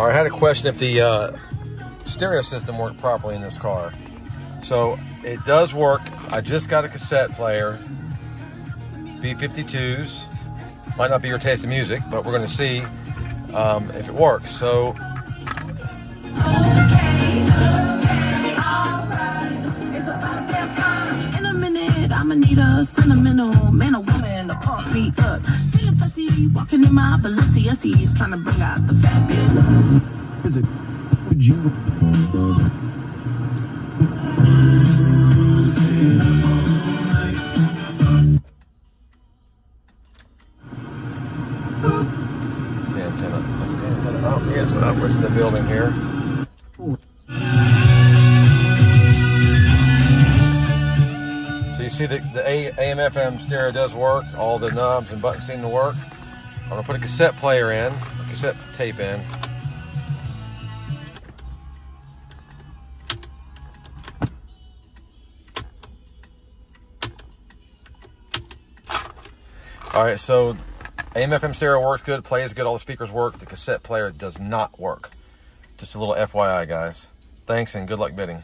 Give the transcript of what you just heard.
All right, I had a question if the uh, stereo system worked properly in this car. So it does work. I just got a cassette player, B52s. Might not be your taste of music, but we're going to see um, if it works. So I'ma need a sentimental man or woman to pump me up. Feeling fussy, walking in my Balenciennes, trying to bring out the fabulous. Is it? Would you? the antenna. That's the antenna. Oh, yes, upwards in the building here. So you see the, the A- AM FM stereo does work. All the knobs and buttons seem to work. I'm gonna put a cassette player in, a cassette tape in. All right, so AM FM stereo works good, plays good, all the speakers work. The cassette player does not work. Just a little FYI, guys. Thanks and good luck bidding.